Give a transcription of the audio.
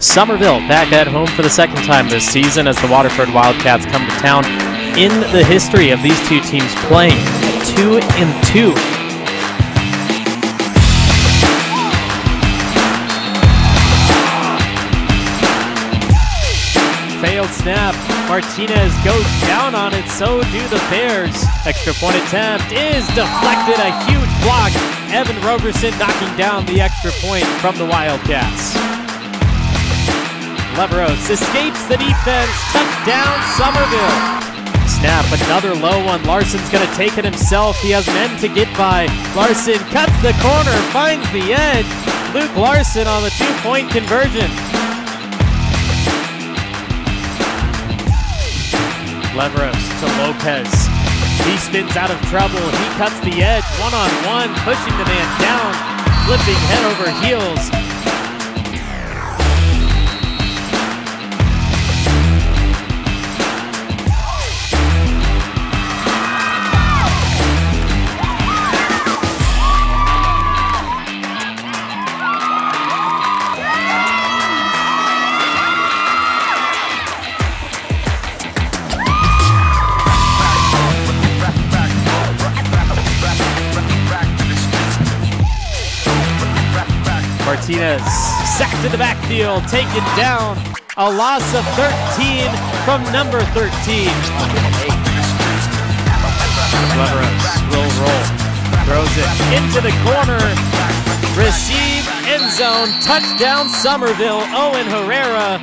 Summerville back at home for the second time this season as the Waterford Wildcats come to town in the history of these two teams playing two and two. Failed snap. Martinez goes down on it, so do the Bears. Extra point attempt is deflected, a huge block. Evan Roberson knocking down the extra point from the Wildcats. Leveros escapes the defense. Touchdown, Summerville. Snap, another low one. Larson's going to take it himself. He has men to get by. Larson cuts the corner, finds the edge. Luke Larson on the two point conversion. Leveros to Lopez. He spins out of trouble. He cuts the edge one on one, pushing the man down, flipping head over heels. Martinez sacked in the backfield, taken down. A loss of 13 from number 13. Leveros will roll. Throws it into the corner. Receive end zone. Touchdown Summerville. Owen Herrera